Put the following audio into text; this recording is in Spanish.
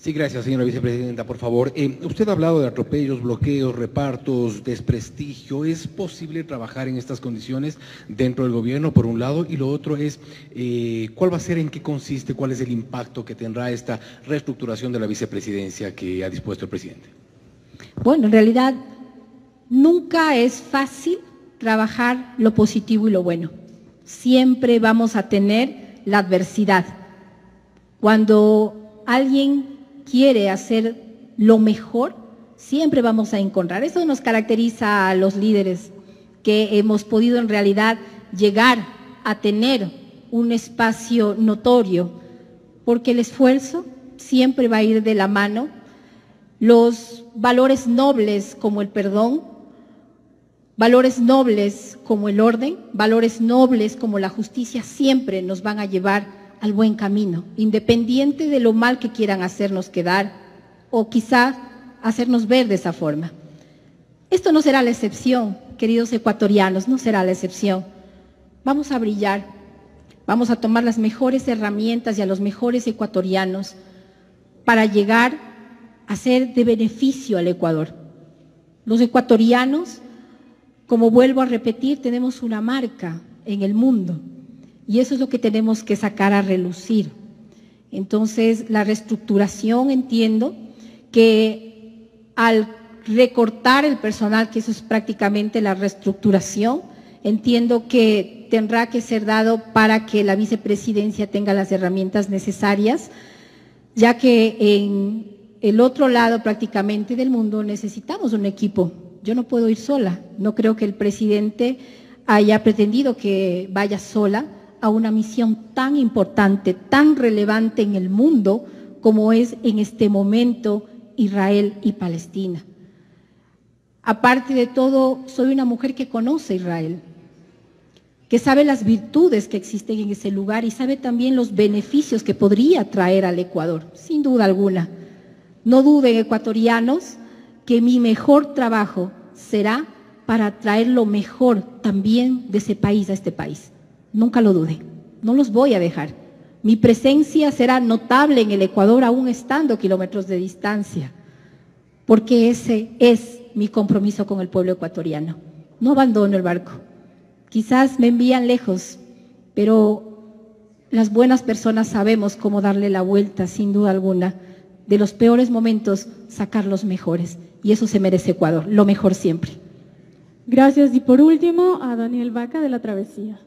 Sí, gracias, señora vicepresidenta. Por favor, eh, usted ha hablado de atropellos, bloqueos, repartos, desprestigio. ¿Es posible trabajar en estas condiciones dentro del gobierno, por un lado? Y lo otro es, eh, ¿cuál va a ser, en qué consiste, cuál es el impacto que tendrá esta reestructuración de la vicepresidencia que ha dispuesto el presidente? Bueno, en realidad nunca es fácil trabajar lo positivo y lo bueno. Siempre vamos a tener la adversidad. Cuando alguien quiere hacer lo mejor, siempre vamos a encontrar. Eso nos caracteriza a los líderes, que hemos podido en realidad llegar a tener un espacio notorio, porque el esfuerzo siempre va a ir de la mano. Los valores nobles como el perdón, valores nobles como el orden, valores nobles como la justicia, siempre nos van a llevar al buen camino, independiente de lo mal que quieran hacernos quedar o quizá hacernos ver de esa forma. Esto no será la excepción, queridos ecuatorianos, no será la excepción. Vamos a brillar, vamos a tomar las mejores herramientas y a los mejores ecuatorianos para llegar a ser de beneficio al Ecuador. Los ecuatorianos, como vuelvo a repetir, tenemos una marca en el mundo y eso es lo que tenemos que sacar a relucir. Entonces, la reestructuración, entiendo que al recortar el personal, que eso es prácticamente la reestructuración, entiendo que tendrá que ser dado para que la vicepresidencia tenga las herramientas necesarias, ya que en el otro lado prácticamente del mundo necesitamos un equipo. Yo no puedo ir sola, no creo que el presidente haya pretendido que vaya sola, a una misión tan importante, tan relevante en el mundo como es en este momento Israel y Palestina. Aparte de todo, soy una mujer que conoce Israel, que sabe las virtudes que existen en ese lugar y sabe también los beneficios que podría traer al Ecuador, sin duda alguna. No duden, ecuatorianos, que mi mejor trabajo será para traer lo mejor también de ese país a este país. Nunca lo dude, no los voy a dejar. Mi presencia será notable en el Ecuador aún estando kilómetros de distancia, porque ese es mi compromiso con el pueblo ecuatoriano. No abandono el barco. Quizás me envían lejos, pero las buenas personas sabemos cómo darle la vuelta, sin duda alguna, de los peores momentos, sacar los mejores. Y eso se merece Ecuador, lo mejor siempre. Gracias. Y por último, a Daniel Vaca de la Travesía.